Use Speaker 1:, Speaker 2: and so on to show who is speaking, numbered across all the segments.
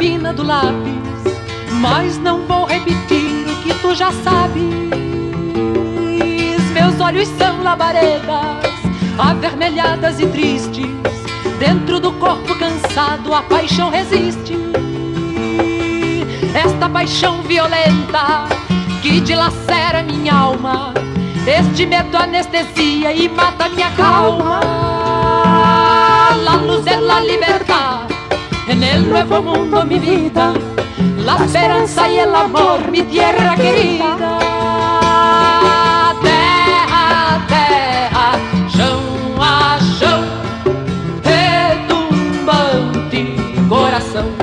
Speaker 1: fina do lápis, mas não vou repetir o que tu já sabes. Meus olhos são labaredas, avermelhadas e tristes. Dentro do corpo cansado a paixão resiste. Esta paixão violenta que dilacera minha alma. Este medo anestesia e mata minha calma. La luz é la libertad, en el nuevo mundo mi vida, la esperanza y el amor, mi tierra querida. Terra, terra, chão a chão, retumbante coração.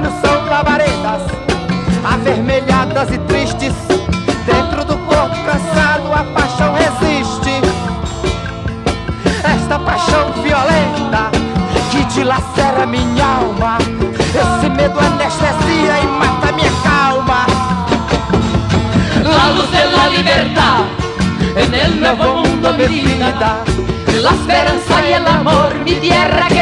Speaker 2: Olhos são labaredas, avermelhadas e tristes. Dentro do corpo cansado a paixão resiste. Esta paixão violenta que dilacera minha alma. Esse medo anestesia e mata minha calma.
Speaker 1: La luz de la libertad, en el nuevo mundo mi vida, la esperanza y el amor, mi tierra querida.